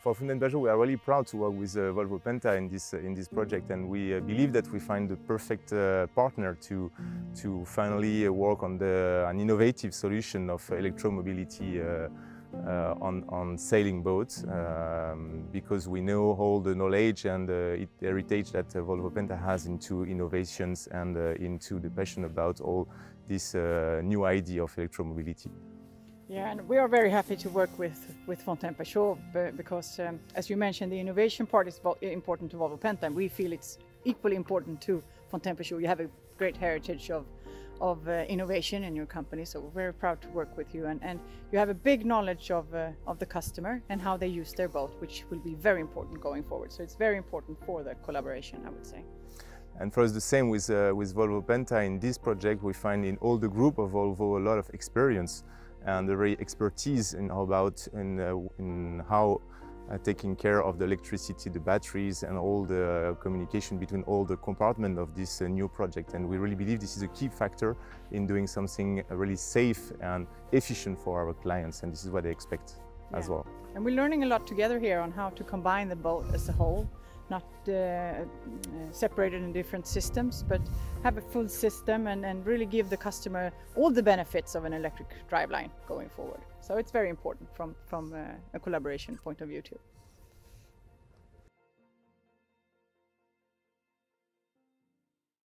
for Pajot, we are really proud to work with uh, Volvo Penta in this uh, in this project, and we uh, believe that we find the perfect uh, partner to to finally work on the an innovative solution of electromobility uh, uh, on on sailing boats, um, because we know all the knowledge and it, heritage that Volvo Penta has into innovations and into the passion about all this new idea of electromobility. Yeah, and we are very happy to work with, with Fountaine be- because, um, as you mentioned, the innovation part is important to Volvo Penta, and we feel it's equally important to Fountaine Pajot. You have a great heritage of, of uh, innovation in your company, so we're very proud to work with you. And, and you have a big knowledge of, uh, of the customer and how they use their boat, which will be very important going forward. So it's very important for the collaboration, I would say. And for us, the same with, uh, with Volvo Penta. In this project, we find in all the group of Volvo a lot of experience and the very expertise in how about in, uh, in how uh, taking care of the electricity, the batteries, and all the communication between all the compartments of this uh, new project. And we really believe this is a key factor in doing something really safe and efficient for our clients, and this is what they expect as well. And we're learning a lot together here on how to combine the boat as a whole, not uh, uh, separated in different systems, but have a full system and, and really give the customer all the benefits of an electric driveline going forward. So it's very important from, from uh, a collaboration point of view too.